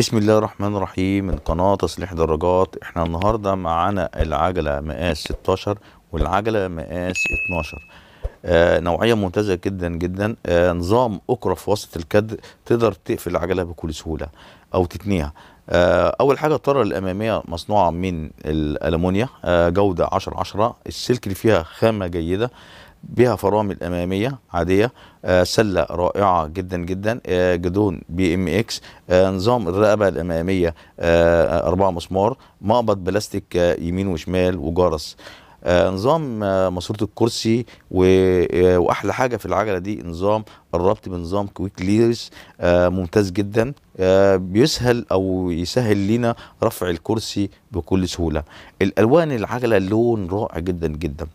بسم الله الرحمن الرحيم. من قناة تصليح دراجات إحنا النهاردة معانا العجلة مقاس 16 والعجلة مقاس 12 آه نوعية ممتازة جدا جدا. آه نظام أكرة في وسط الكد تقدر تقفل العجلة بكل سهولة أو تتنيها. آه أول حاجة الطارة الأمامية مصنوعة من الألمونيا آه جودة 10 10 السلك اللي فيها خامة جيدة. بها فرامل أمامية عادية آه سلة رائعة جدا جدا آه جدون BMX آه نظام الرقبة الأمامية آه أربعة مسمار مقبض بلاستيك آه يمين وشمال وجرس. نظام آه ماسورة الكرسي. آه وأحلى حاجة في العجلة دي نظام الربط بنظام quick release آه ممتاز جدا آه بيسهل أو يسهل لنا رفع الكرسي بكل سهولة الألوان العجلة لون رائع جدا جدا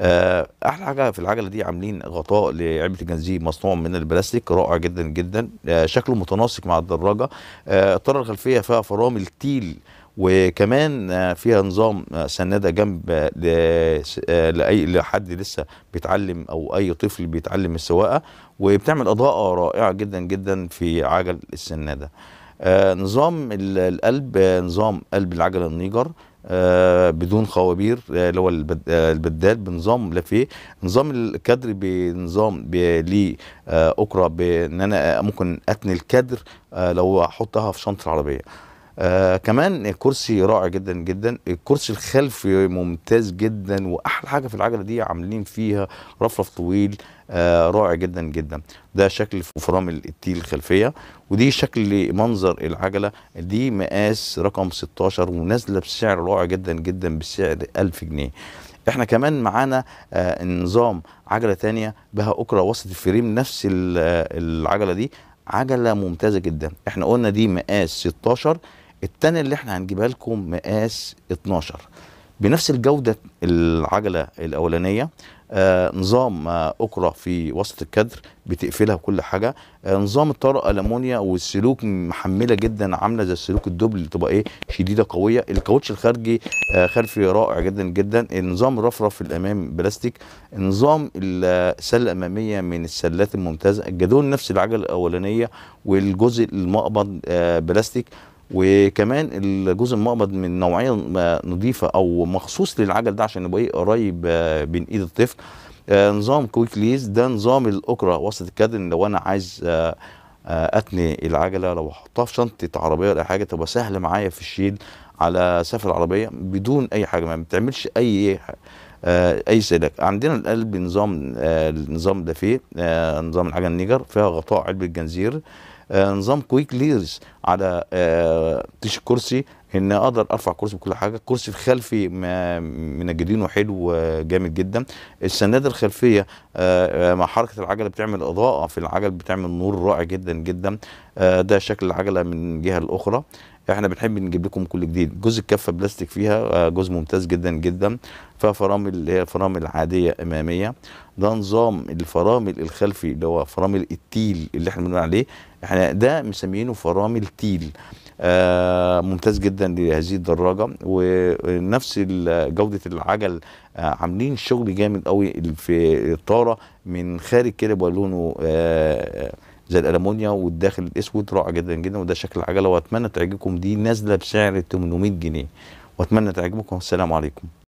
آه أحلى حاجة في العجلة دي عاملين غطاء لعلبه الجنزير مصنوع من البلاستيك رائع جدا جدا آه شكله متناسق مع الدراجة آه الطاره الخلفية فيها فرامل تيل وكمان فيها نظام سنادة جنب لاي لحد لسه بيتعلم أو أي طفل بيتعلم السواقة وبتعمل أضاءة رائعة جدا جدا في عجل السنادة. آه نظام القلب نظام قلب العجلة النيجر آه بدون خوابير اللي هو البدال بنظام لافيه نظام الكادر بنظام ليه آه أكرة بإن أنا ممكن أتني الكادر آه لو أحطها في شنطة العربية. آه كمان الكرسي رائع جدا جدا. الكرسي الخلفي ممتاز جدا وأحلى حاجة في العجلة دي عاملين فيها رفرف طويل آه رائع جدا جدا. ده شكل فرامل التيل الخلفية ودي شكل منظر العجلة. دي مقاس رقم 16 ونازلة بسعر رائع جدا جدا بسعر 1000 جنيه. إحنا كمان معانا آه نظام عجلة تانية بها أكرة وسط الفريم نفس العجلة دي. عجلة ممتازة جدا. إحنا قلنا دي مقاس 16 التانية اللي إحنا هنجيبها لكم مقاس 12 بنفس الجودة العجلة الأولانية آه نظام آه أكرة في وسط الكدر بتقفلها كل حاجة. آه نظام الطارق ألمونيا والسلوك محملة جدا عاملة زي السلوك الدبل اللي تبقى إيه شديدة قوية. الكاوتش الخارجي آه خلفي رائع جدا جدا. النظام الرفرف الأمام بلاستيك. نظام السلة الأمامية من السلات الممتازة. الجدون نفس العجلة الأولانية والجزء المقبض آه بلاستيك. وكمان الجزء المقبض من نوعية نظيفة أو مخصوص للعجل ده عشان يبقى إيه قريب بين إيد الطفل. آه نظام quick release ده نظام الأكرة وسط الكادر. لو أنا عايز آه آه أتني العجلة لو احطها في شنطة عربية ولا حاجة تبقى سهلة معايا في الشيل على سافر العربية بدون أي حاجة ما بتعملش أي آه أي سلك عندنا القلب نظام آه نظام دافيه آه نظام العجل النيجر فيها غطاء علبة جنزير آه نظام كويك ليرز على آه تيش الكرسي إن أقدر أرفع كرسي بكل حاجة. الكرسي الخلفي منجدينه حلو جامد جدا. السنادة الخلفية آه مع حركة العجلة بتعمل إضاءة في العجل بتعمل نور رائع جدا جدا. ده شكل العجلة من الجهه الأخرى. إحنا بنحب نجيب لكم كل جديد. جزء الكفه بلاستيك فيها جزء ممتاز جدا جدا. فيها فرامل اللي هي فرامل عادية إمامية. ده نظام الفرامل الخلفي اللي هو فرامل التيل اللي إحنا بنقول عليه. إحنا ده مسمينه فرامل تيل. آه ممتاز جدا لهذه الدراجة. ونفس جودة العجل آه عاملين شغل جامد قوي في الطارة من خارج كده بقى لونه آه زي الالومنيا والداخل الأسود رائع جدا جدا وده شكل العجلة وأتمنى تعجبكم. دي نازلة بسعر 800 جنيه. وأتمنى تعجبكم. السلام عليكم.